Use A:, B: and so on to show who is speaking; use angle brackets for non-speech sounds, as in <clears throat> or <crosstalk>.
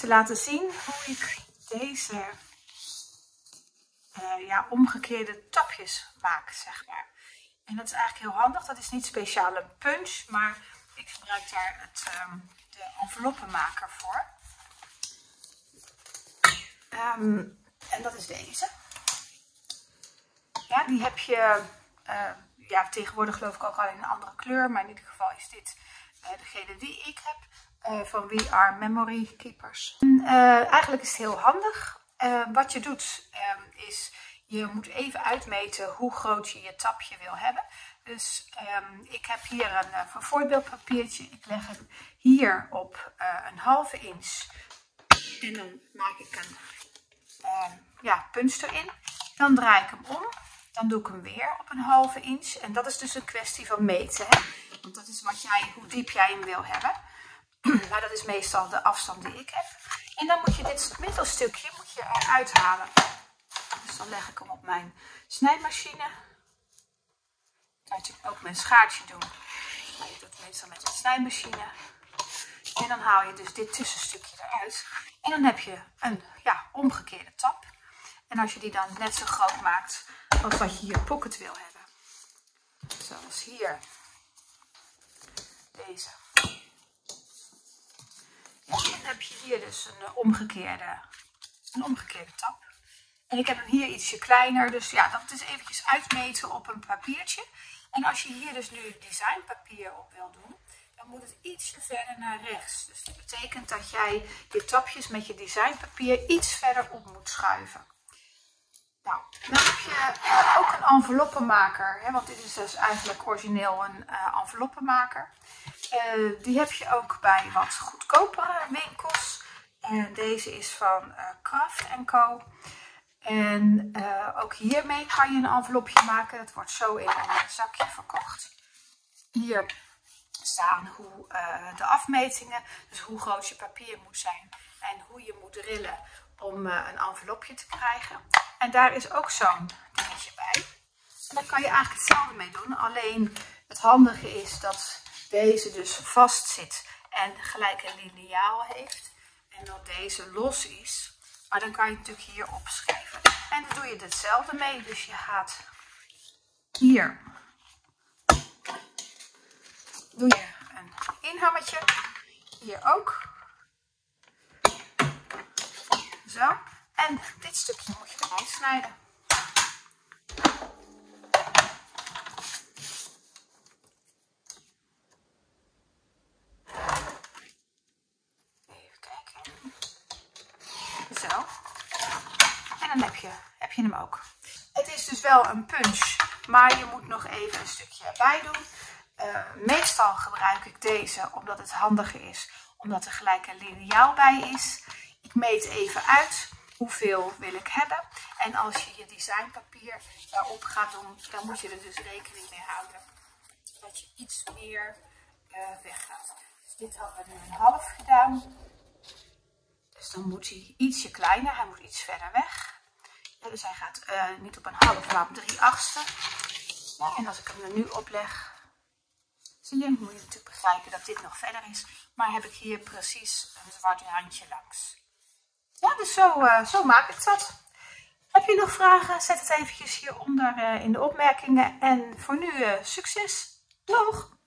A: te laten zien hoe ik deze uh, ja, omgekeerde tapjes maak, zeg maar. En dat is eigenlijk heel handig. Dat is niet speciaal een punch, maar ik gebruik daar het, um, de enveloppenmaker voor. Um, en dat is deze. Ja, die heb je uh, ja, tegenwoordig geloof ik ook al in een andere kleur, maar in ieder geval is dit uh, degene die ik heb. Uh, van We Are Memory Keepers. En, eigenlijk is het heel handig. wat je doet is je moet even uitmeten hoe groot je je tapje wil hebben. Dus um, ik heb hier een, een, eh, voorbeeldpapiertje. Ik leg hem hier op uh, een halve inch. En dan maak ik een uh, ja, punch erin. Dan draai ik hem om. Dan doe ik hem weer op een halve inch. En dat is dus een kwestie van meten. Hè? Want dat is wat jij, hoe diep jij hem wil hebben. <clears throat> maar dat is meestal de afstand die ik heb. En dan moet je dit middelstukje moet je eruit halen. Dan leg ik hem op mijn snijmachine. Kan je natuurlijk ook een schaartje doen. Maar je doet het meestal met een snijmachine. En dan haal je dus dit tussenstukje eruit. En dan heb je een ja, omgekeerde tap. En als je die dan net zo groot maakt als wat je hier pocket wil hebben. Zoals hier. Deze. En dan heb je hier dus een omgekeerde, een omgekeerde tap. En ik heb hem hier ietsje kleiner, dus ja, dat is eventjes uitmeten op een papiertje. En als je hier dus nu designpapier op wil doen, dan moet het ietsje verder naar rechts. Dus dat betekent dat jij je tapjes met je designpapier iets verder op moet schuiven. Nou, dan heb je uh, ook een enveloppenmaker, hè, want dit is dus eigenlijk origineel een uh, enveloppenmaker. Uh, die heb je ook bij wat goedkopere winkels. En deze is van Kraft Co. En uh, ook hiermee kan je een envelopje maken. Dat wordt zo in een zakje verkocht. Hier staan hoe uh, de afmetingen, dus hoe groot je papier moet zijn en hoe je moet rillen om uh, een envelopje te krijgen. En daar is ook zo'n dingetje bij. En daar kan je eigenlijk hetzelfde mee doen. Alleen het handige is dat deze dus vast zit en gelijk een lineaal heeft. En dat deze los is. Maar dan kan je het natuurlijk hier opschrijven. En dan doe je hetzelfde mee. Dus je gaat hier. Doe je een inhammetje. Hier ook. Zo. En dit stukje moet je eruit snijden. Zo. En dan heb je, heb je hem ook. Het is dus wel een punch, maar je moet nog even een stukje erbij doen. Uh, meestal gebruik ik deze omdat het handiger is, omdat er gelijk een lineaal bij is. Ik meet even uit hoeveel wil ik hebben. En als je je designpapier daarop gaat doen, dan moet je er dus rekening mee houden dat je iets meer uh, weggaat. Dus dit hadden we nu een half gedaan. Dus dan moet hij ietsje kleiner, hij moet iets verder weg. Dus hij gaat uh, niet op een half, maar op drie achtste. En als ik hem er nu opleg, zie je, moet je natuurlijk begrijpen dat dit nog verder is. Maar heb ik hier precies een zwart randje langs. Ja, dus zo, uh, zo maak ik dat. Heb je nog vragen? Zet het eventjes hieronder uh, in de opmerkingen. En voor nu succes. Doeg!